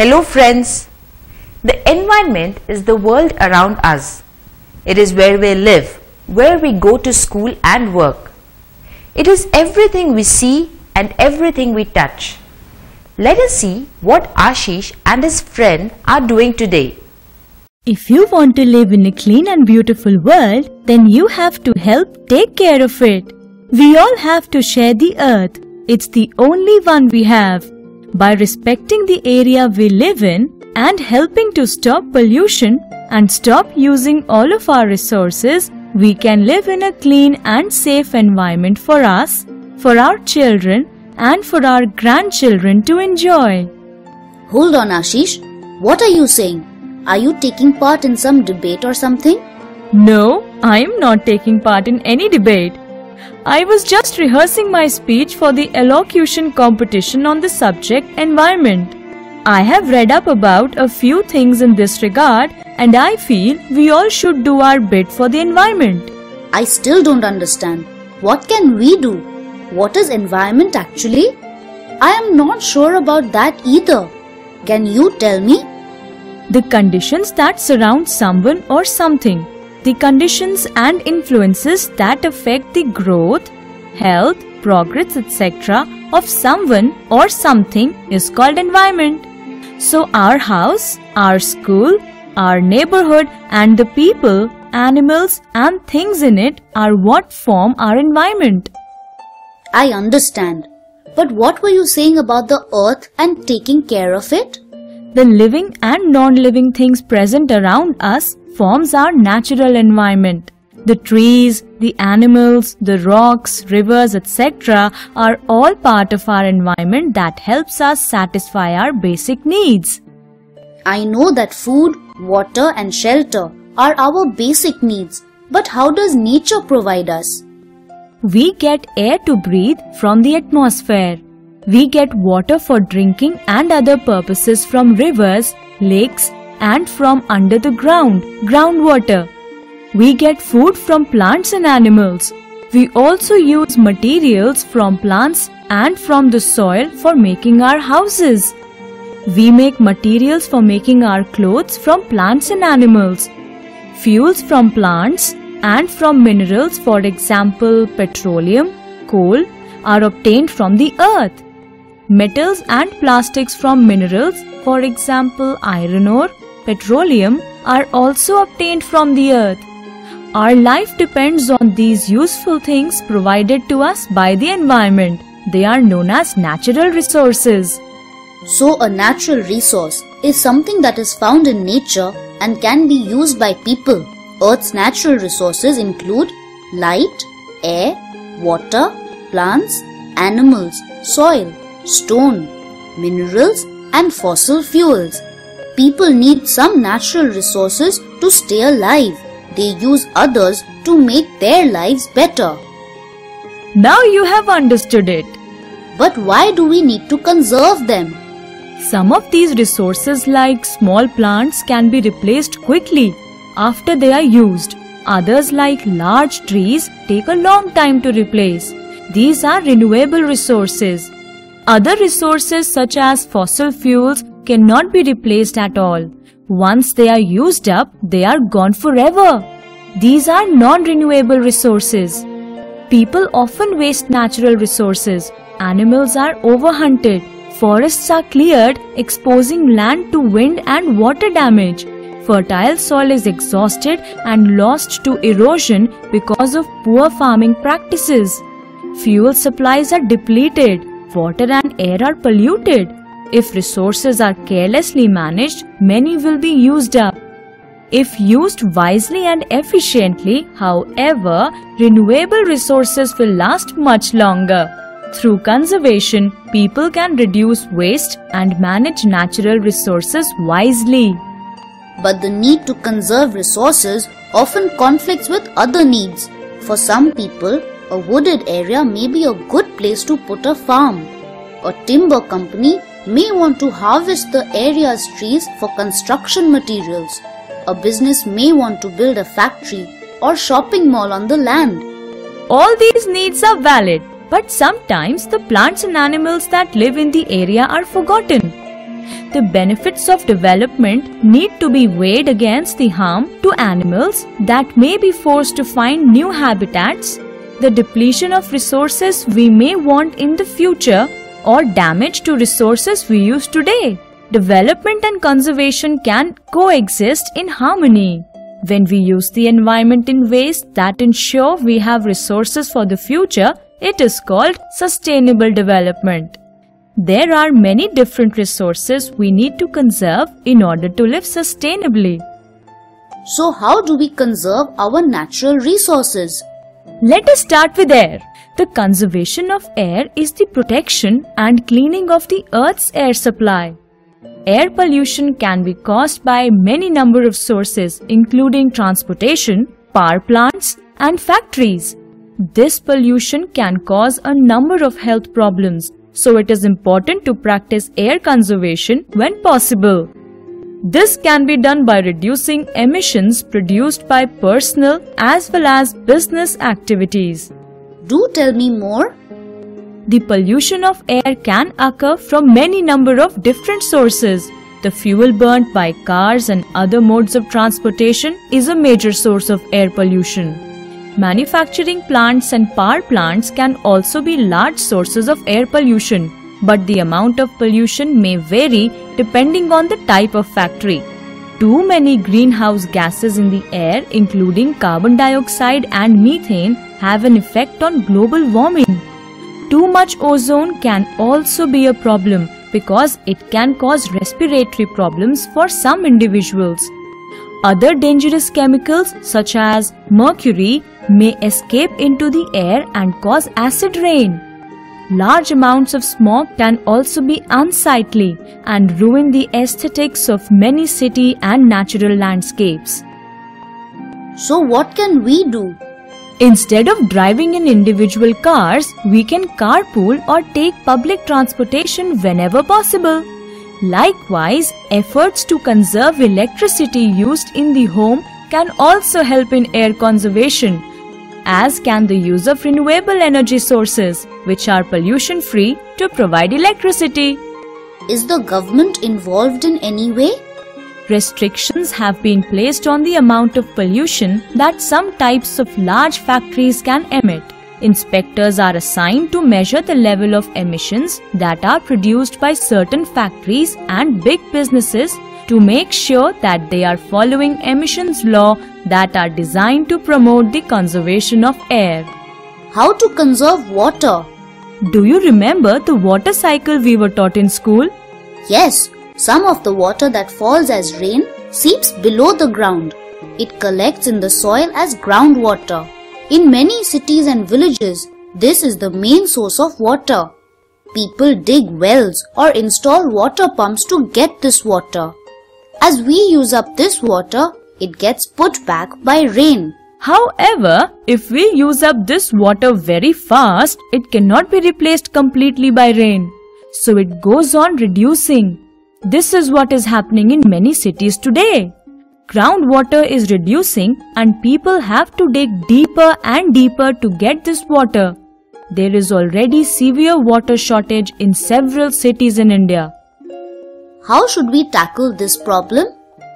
Hello friends. The environment is the world around us. It is where we live, where we go to school and work. It is everything we see and everything we touch. Let us see what Ashish and his friend are doing today. If you want to live in a clean and beautiful world, then you have to help take care of it. We all have to share the earth. It's the only one we have. By respecting the area we live in and helping to stop pollution and stop using all of our resources, we can live in a clean and safe environment for us, for our children, and for our grandchildren to enjoy. Hold on, Ashish. What are you saying? Are you taking part in some debate or something? No, I am not taking part in any debate. I was just rehearsing my speech for the elocution competition on the subject environment. I have read up about a few things in this regard and I feel we all should do our bit for the environment. I still don't understand. What can we do? What is environment actually? I am not sure about that either. Can you tell me? The conditions that surround someone or something the conditions and influences that affect the growth, health, progress, etc. of someone or something is called environment. So our house, our school, our neighborhood and the people, animals and things in it are what form our environment. I understand. But what were you saying about the earth and taking care of it? The living and non-living things present around us forms our natural environment. The trees, the animals, the rocks, rivers, etc. are all part of our environment that helps us satisfy our basic needs. I know that food, water and shelter are our basic needs, but how does nature provide us? We get air to breathe from the atmosphere. We get water for drinking and other purposes from rivers, lakes, and from under the ground, groundwater. We get food from plants and animals. We also use materials from plants and from the soil for making our houses. We make materials for making our clothes from plants and animals. Fuels from plants and from minerals, for example, petroleum, coal, are obtained from the earth. Metals and plastics from minerals, for example, iron ore, petroleum, are also obtained from the earth. Our life depends on these useful things provided to us by the environment. They are known as natural resources. So, a natural resource is something that is found in nature and can be used by people. Earth's natural resources include light, air, water, plants, animals, soil, stone, minerals, and fossil fuels. People need some natural resources to stay alive. They use others to make their lives better. Now you have understood it. But why do we need to conserve them? Some of these resources like small plants can be replaced quickly after they are used. Others like large trees take a long time to replace. These are renewable resources. Other resources such as fossil fuels cannot be replaced at all. Once they are used up, they are gone forever. These are non-renewable resources. People often waste natural resources. Animals are overhunted. Forests are cleared, exposing land to wind and water damage. Fertile soil is exhausted and lost to erosion because of poor farming practices. Fuel supplies are depleted. Water and air are polluted. If resources are carelessly managed, many will be used up. If used wisely and efficiently, however, renewable resources will last much longer. Through conservation, people can reduce waste and manage natural resources wisely. But the need to conserve resources often conflicts with other needs. For some people, a wooded area may be a good place to put a farm. A timber company may want to harvest the area's trees for construction materials. A business may want to build a factory or shopping mall on the land. All these needs are valid, but sometimes the plants and animals that live in the area are forgotten. the benefits of development need to be weighed against the harm to animals that may be forced to find new habitats, the depletion of resources we may want in the future, or damage to resources we use today. Development and conservation can coexist in harmony. When we use the environment in ways that ensure we have resources for the future, it is called sustainable development. There are many different resources we need to conserve in order to live sustainably. So how do we conserve our natural resources? Let us start with air. The conservation of air is the protection and cleaning of the earth's air supply. Air pollution can be caused by many number of sources including transportation, power plants and factories. This pollution can cause a number of health problems so it is important to practice air conservation when possible. This can be done by reducing emissions produced by personal as well as business activities. Do tell me more. The pollution of air can occur from many number of different sources. The fuel burnt by cars and other modes of transportation is a major source of air pollution. Manufacturing plants and power plants can also be large sources of air pollution, but the amount of pollution may vary depending on the type of factory. Too many greenhouse gases in the air, including carbon dioxide and methane, have an effect on global warming. Too much ozone can also be a problem because it can cause respiratory problems for some individuals. Other dangerous chemicals such as mercury may escape into the air and cause acid rain. Large amounts of smoke can also be unsightly and ruin the aesthetics of many city and natural landscapes. So what can we do? Instead of driving in individual cars, we can carpool or take public transportation whenever possible. Likewise, efforts to conserve electricity used in the home can also help in air conservation as can the use of renewable energy sources, which are pollution free to provide electricity. Is the government involved in any way? Restrictions have been placed on the amount of pollution that some types of large factories can emit. Inspectors are assigned to measure the level of emissions that are produced by certain factories and big businesses to make sure that they are following emissions law that are designed to promote the conservation of air. How to conserve water? Do you remember the water cycle we were taught in school? Yes, some of the water that falls as rain seeps below the ground. It collects in the soil as groundwater. In many cities and villages, this is the main source of water. People dig wells or install water pumps to get this water. As we use up this water, it gets put back by rain. However, if we use up this water very fast, it cannot be replaced completely by rain. So it goes on reducing. This is what is happening in many cities today. Groundwater is reducing and people have to dig deeper and deeper to get this water. There is already severe water shortage in several cities in India. How should we tackle this problem?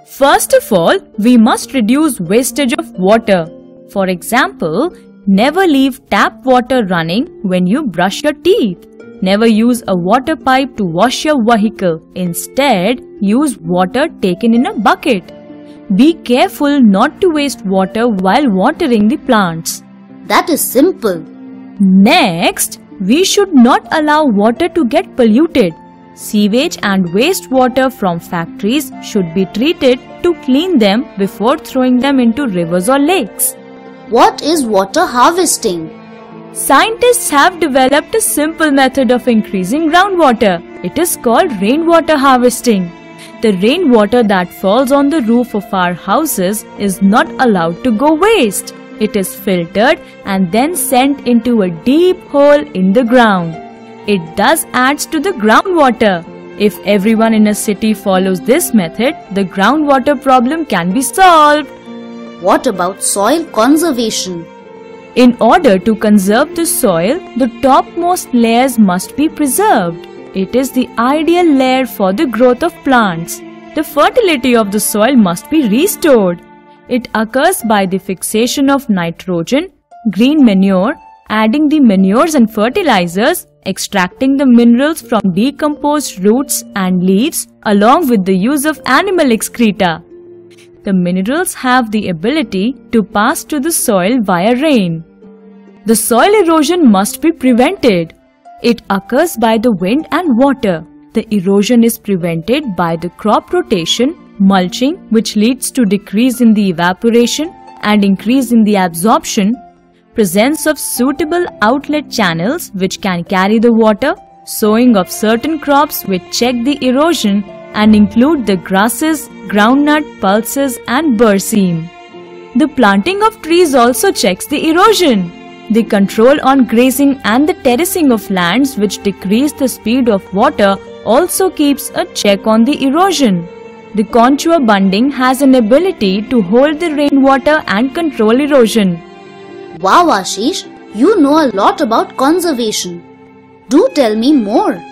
First of all, we must reduce wastage of water. For example, never leave tap water running when you brush your teeth. Never use a water pipe to wash your vehicle. Instead, use water taken in a bucket. Be careful not to waste water while watering the plants. That is simple. Next, we should not allow water to get polluted. Sewage and wastewater from factories should be treated to clean them before throwing them into rivers or lakes. What is water harvesting? Scientists have developed a simple method of increasing groundwater. It is called rainwater harvesting. The rainwater that falls on the roof of our houses is not allowed to go waste. It is filtered and then sent into a deep hole in the ground. It thus adds to the groundwater. If everyone in a city follows this method, the groundwater problem can be solved. What about soil conservation? In order to conserve the soil, the topmost layers must be preserved. It is the ideal layer for the growth of plants. The fertility of the soil must be restored. It occurs by the fixation of nitrogen, green manure, adding the manures and fertilizers, extracting the minerals from decomposed roots and leaves along with the use of animal excreta. The minerals have the ability to pass to the soil via rain. The soil erosion must be prevented. It occurs by the wind and water. The erosion is prevented by the crop rotation, mulching which leads to decrease in the evaporation and increase in the absorption, presence of suitable outlet channels which can carry the water, sowing of certain crops which check the erosion and include the grasses, groundnut, pulses and berseem. The planting of trees also checks the erosion. The control on grazing and the terracing of lands which decrease the speed of water also keeps a check on the erosion. The contour bunding has an ability to hold the rainwater and control erosion. Wow, Ashish, you know a lot about conservation. Do tell me more.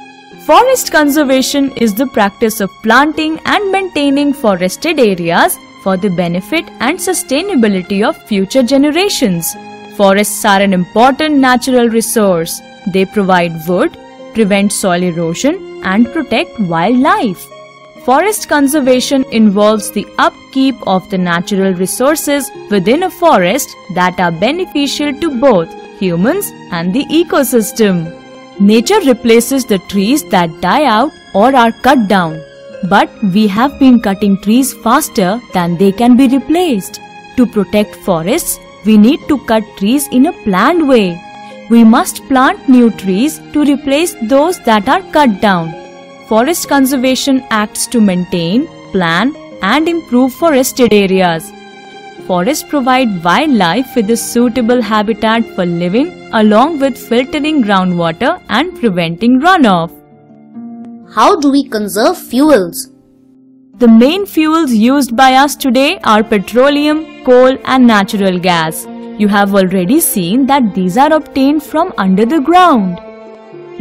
Forest conservation is the practice of planting and maintaining forested areas for the benefit and sustainability of future generations. Forests are an important natural resource. They provide wood, prevent soil erosion, and protect wildlife. Forest conservation involves the upkeep of the natural resources within a forest that are beneficial to both humans and the ecosystem. Nature replaces the trees that die out or are cut down. But we have been cutting trees faster than they can be replaced. To protect forests, we need to cut trees in a planned way. We must plant new trees to replace those that are cut down. Forest conservation acts to maintain, plan, and improve forested areas. Forests provide wildlife with a suitable habitat for living along with filtering groundwater and preventing runoff. How do we conserve fuels? The main fuels used by us today are petroleum, coal and natural gas. You have already seen that these are obtained from under the ground.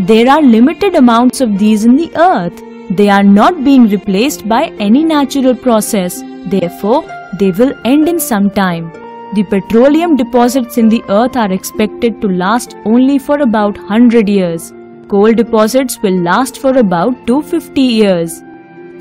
There are limited amounts of these in the earth. They are not being replaced by any natural process. Therefore, they will end in some time. The petroleum deposits in the earth are expected to last only for about 100 years. Coal deposits will last for about 250 years.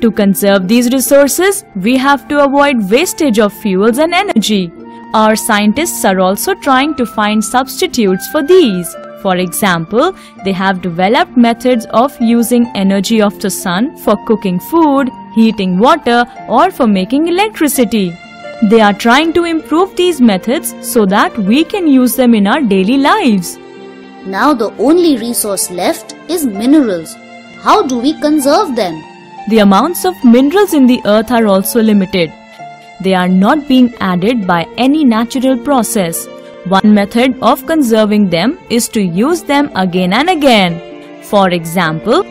To conserve these resources, we have to avoid wastage of fuels and energy. Our scientists are also trying to find substitutes for these. For example, they have developed methods of using energy of the sun for cooking food, heating water or for making electricity. They are trying to improve these methods so that we can use them in our daily lives. Now the only resource left is minerals. How do we conserve them? The amounts of minerals in the earth are also limited. They are not being added by any natural process. One method of conserving them is to use them again and again. For example,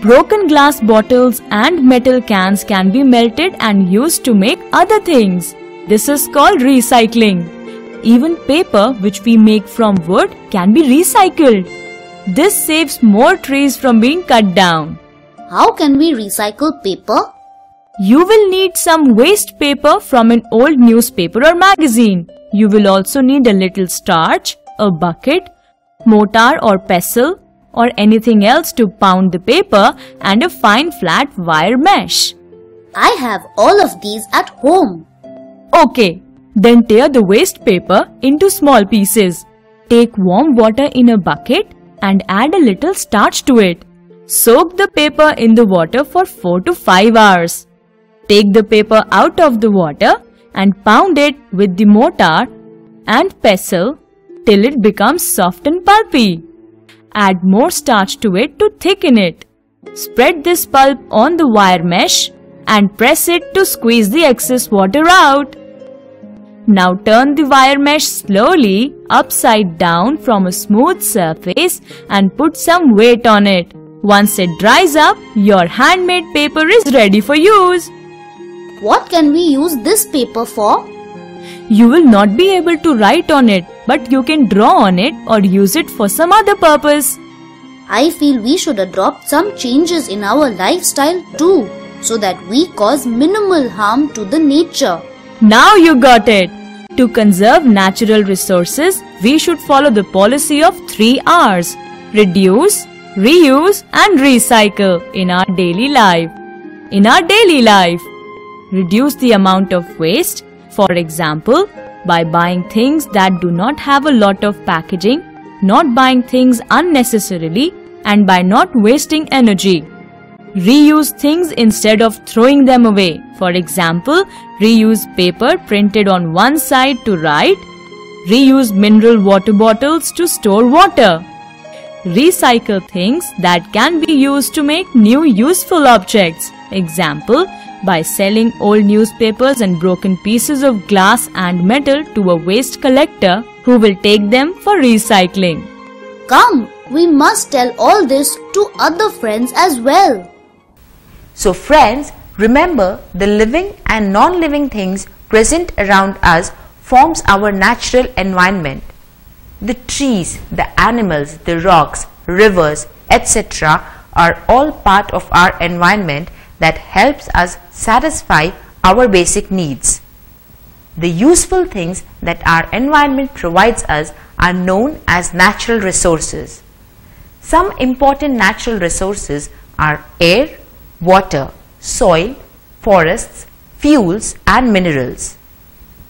broken glass bottles and metal cans can be melted and used to make other things. This is called recycling. Even paper which we make from wood can be recycled. This saves more trees from being cut down. How can we recycle paper? You will need some waste paper from an old newspaper or magazine. You will also need a little starch, a bucket, mortar or pestle or anything else to pound the paper and a fine flat wire mesh. I have all of these at home. Okay, then tear the waste paper into small pieces. Take warm water in a bucket and add a little starch to it. Soak the paper in the water for 4 to 5 hours. Take the paper out of the water and pound it with the mortar and pestle till it becomes soft and pulpy. Add more starch to it to thicken it. Spread this pulp on the wire mesh and press it to squeeze the excess water out. Now turn the wire mesh slowly upside down from a smooth surface and put some weight on it. Once it dries up, your handmade paper is ready for use. What can we use this paper for? You will not be able to write on it, but you can draw on it or use it for some other purpose. I feel we should adopt some changes in our lifestyle too so that we cause minimal harm to the nature. Now you got it. To conserve natural resources, we should follow the policy of 3 R's. Reduce, reuse and recycle in our daily life. In our daily life, reduce the amount of waste, for example, by buying things that do not have a lot of packaging, not buying things unnecessarily, and by not wasting energy. Reuse things instead of throwing them away. For example, reuse paper printed on one side to write. Reuse mineral water bottles to store water. Recycle things that can be used to make new useful objects. Example, by selling old newspapers and broken pieces of glass and metal to a waste collector who will take them for recycling. Come, we must tell all this to other friends as well. So friends, remember the living and non-living things present around us forms our natural environment. The trees, the animals, the rocks, rivers, etc. are all part of our environment that helps us satisfy our basic needs. The useful things that our environment provides us are known as natural resources. Some important natural resources are air, water, soil, forests, fuels and minerals.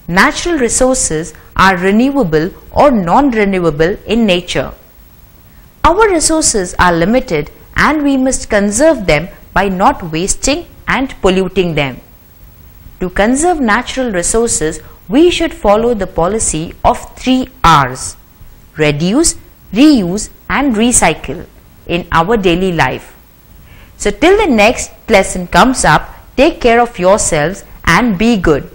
Natural resources are renewable or non-renewable in nature. Our resources are limited and we must conserve them by not wasting and polluting them. To conserve natural resources, we should follow the policy of 3 R's. Reduce, reuse and recycle in our daily life. So till the next lesson comes up, take care of yourselves and be good.